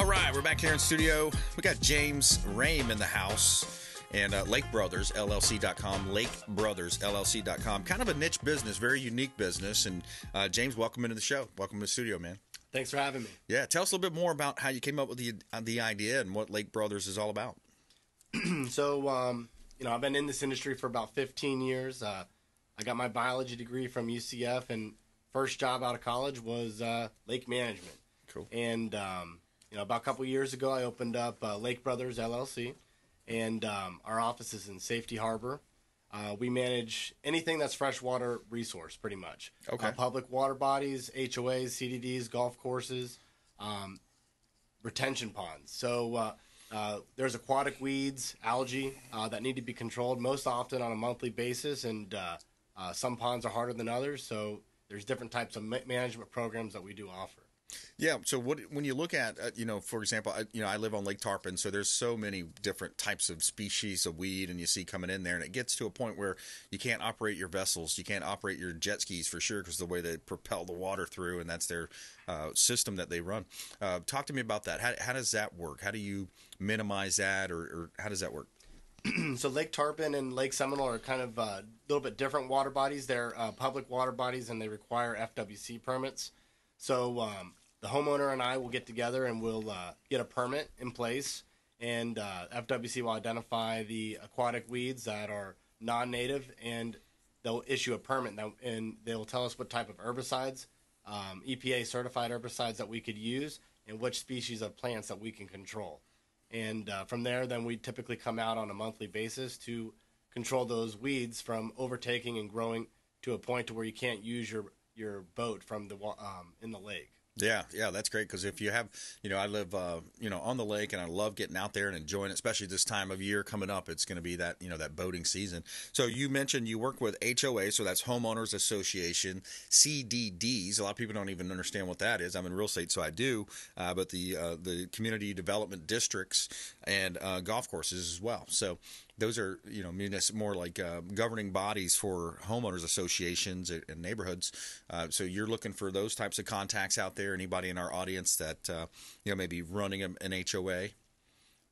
All right, we're back here in studio. We got James Roehm in the house and uh, Lake Brothers LLC.com, Lake Brothers LLC.com. Kind of a niche business, very unique business. And uh, James, welcome into the show. Welcome to the studio, man. Thanks for having me. Yeah, tell us a little bit more about how you came up with the uh, the idea and what Lake Brothers is all about. so, um, you know, I've been in this industry for about 15 years. Uh, I got my biology degree from UCF, and first job out of college was uh, lake management. Cool. And um, you know, about a couple years ago, I opened up uh, Lake Brothers LLC, and um, our office is in Safety Harbor. Uh, we manage anything that's freshwater resource, pretty much. Okay. Uh, public water bodies, HOAs, CDDs, golf courses, um, retention ponds. So uh, uh, there's aquatic weeds, algae uh, that need to be controlled most often on a monthly basis, and uh, uh, some ponds are harder than others. So there's different types of ma- management programs that we do offer. Yeah. So what when you look at uh, you know for example I, you know I live on Lake Tarpon so there's so many different types of species of weed and you see coming in there and it gets to a point where you can't operate your vessels you can't operate your jet skis for sure because the way they propel the water through and that's their uh, system that they run. Uh, talk to me about that. How, how does that work? How do you minimize that or, or how does that work? so Lake Tarpon and Lake Seminole are kind of a uh, little bit different water bodies. They're uh, public water bodies and they require FWC permits. So um, the homeowner and I will get together and we'll uh, get a permit in place, and uh, FWC will identify the aquatic weeds that are non-native, and they'll issue a permit, and they'll tell us what type of herbicides, um, EPA certified herbicides that we could use, and which species of plants that we can control. And uh, from there, then we typically come out on a monthly basis to control those weeds from overtaking and growing to a point to where you can't use your your boat from the um, in the lake. Yeah, yeah, that's great because if you have, you know, I live, uh, you know, on the lake and I love getting out there and enjoying it, especially this time of year coming up. It's going to be that, you know, that boating season. So you mentioned you work with HOA, so that's Homeowners Association, CDDs. A lot of people don't even understand what that is. I'm in real estate, so I do, uh, but the uh, the community development districts and uh, golf courses as well. So those are you know more like uh, governing bodies for homeowners associations and neighborhoods. Uh, so you're looking for those types of contacts out there. Anybody in our audience that uh, you know maybe running an HOA.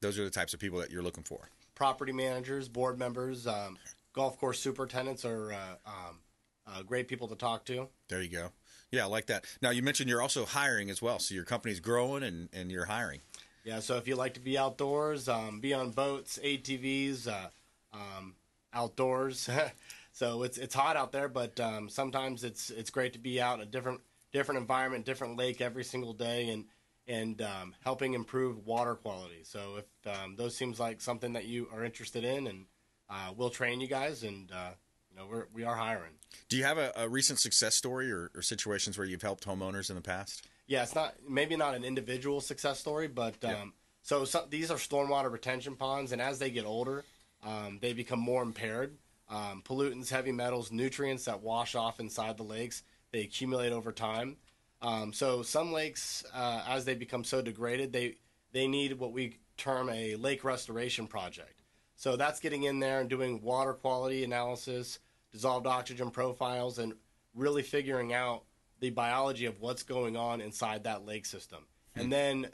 Those are the types of people that you're looking for. Property managers, board members, um, golf course superintendents are uh, um, uh, great people to talk to. There you go. Yeah, I like that. Now you mentioned you're also hiring as well, so your company's growing and, and you're hiring. Yeah, so if you like to be outdoors, um, be on boats, ATVs, uh, um, outdoors. so it's it's hot out there, but um, sometimes it's it's great to be out in a different different environment, different lake every single day, and and um, helping improve water quality. So if um, those seems like something that you are interested in, and uh, we'll train you guys, and uh, you know we're we are hiring. Do you have a, a recent success story or, or situations where you've helped homeowners in the past? yeah, it's not maybe not an individual success story, but um, so some, these are stormwater retention ponds, and as they get older, um, they become more impaired. Um, pollutants, heavy metals, nutrients that wash off inside the lakes, they accumulate over time. Um, so some lakes, uh, as they become so degraded, they they need what we term a lake restoration project. So that's getting in there and doing water quality analysis, dissolved oxygen profiles, and really figuring out the biology of what's going on inside that lake system, hmm. and then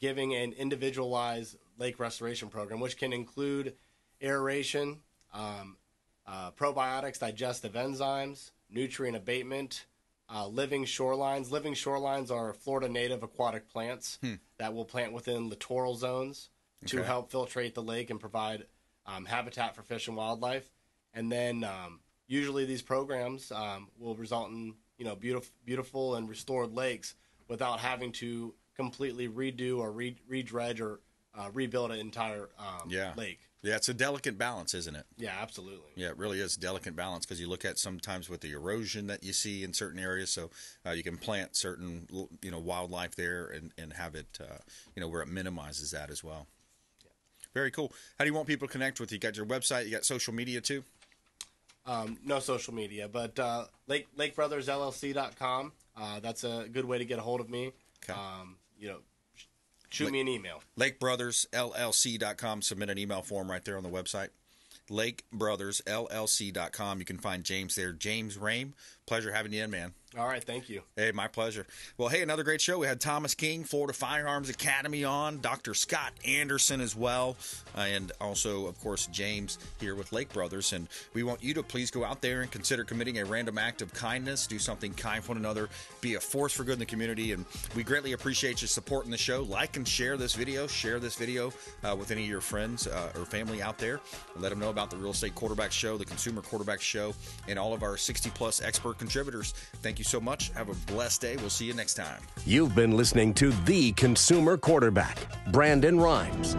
giving an individualized lake restoration program, which can include aeration, um, uh, probiotics, digestive enzymes, nutrient abatement, uh, living shorelines. Living shorelines are Florida native aquatic plants hmm. that will plant within littoral zones to okay. help filtrate the lake and provide um, habitat for fish and wildlife. And then um, usually these programs um, will result in you know beautiful beautiful and restored lakes without having to completely redo or re- redredge or uh, rebuild an entire um, yeah. lake. Yeah, it's a delicate balance, isn't it? Yeah, absolutely. Yeah, it really is delicate balance because you look at sometimes with the erosion that you see in certain areas, so uh, you can plant certain you know wildlife there and, and have it uh, you know where it minimizes that as well. Yeah. Very cool. How do you want people to connect with you? You got your website, you got social media too. Um, no social media, but uh, Lake LakeBrothersLLC.com. Uh, that's a good way to get a hold of me. Okay. Um, you know, shoot Lake, me an email. LakeBrothersLLC.com. Submit an email form right there on the website. LakeBrothersLLC.com. You can find James there. James Roehm. Pleasure having you in, man. All right, thank you. Hey, my pleasure. Well, hey, another great show. We had Thomas King, Florida Firearms Academy on, Dr. Scott Anderson as well, uh, and also, of course, James here with Lake Brothers. And we want you to please go out there and consider committing a random act of kindness, do something kind for one another, be a force for good in the community. And we greatly appreciate you supporting the show. Like and share this video. Share this video uh, with any of your friends uh, or family out there. Let them know about the Real Estate Quarterback Show, the Consumer Quarterback Show, and all of our 60 plus expert contributors. Thank you so much. Have a blessed day. We'll see you next time. You've been listening to The Consumer Quarterback, Brandon Rimes.